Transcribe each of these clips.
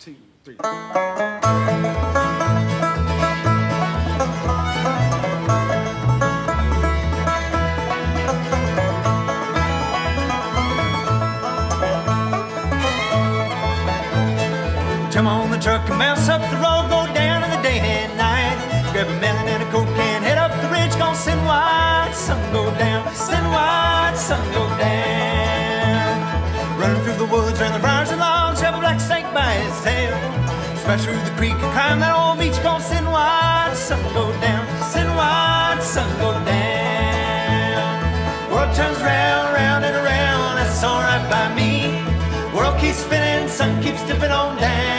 two, three. Jump on the truck and bounce up the road, go down in the day and night. Grab a melon and a coke can, head up the ridge, gonna send white sun go down, send white sun go down. Running through the woods, around the briars Smash through the creek and climb that old beech, gonna send white sun go down, send white sun go down. World turns round, round and around, that's alright by me. World keeps spinning, sun keeps dipping on down.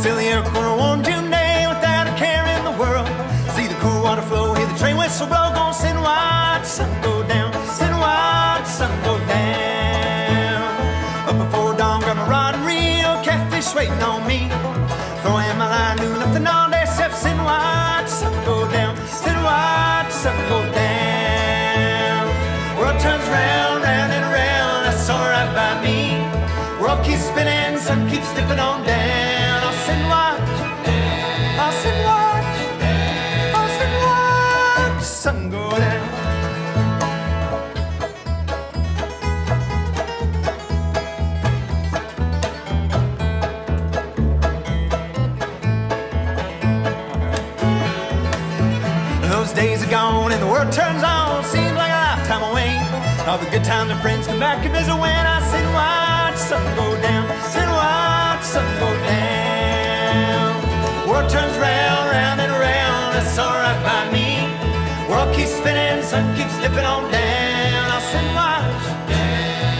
Till the air corner warm June without a care in the world. See the cool water flow, hear the train whistle blow, gonna send white sun go down, send white sun go down. Up before dawn, got my rod and reel, catfish waiting on me. Throwing my line, do nothing all day except send white sun go down, send white sun go down. World turns round, round and around, that's alright by me. World keeps spinning, sun keeps dipping Those days are gone and the world turns on. Seems like a lifetime away. All the good times and friends come back and visit when I send watch sun go down. Send watch sun go down. World turns round, round and around. That's alright by me. World keeps spinning, sun keeps dipping on down. I'll send watch.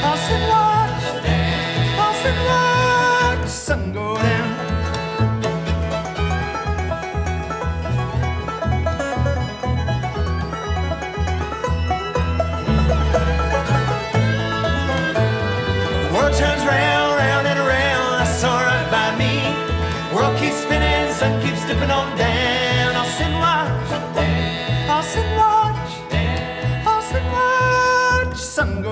I'll send watch. I'll send watch. Sun go down. turns round, round and around. That's alright by me. World keeps spinning, sun keeps dipping on down. I'll sit and watch. I'll sit and watch. I'll sit and watch. Sun goes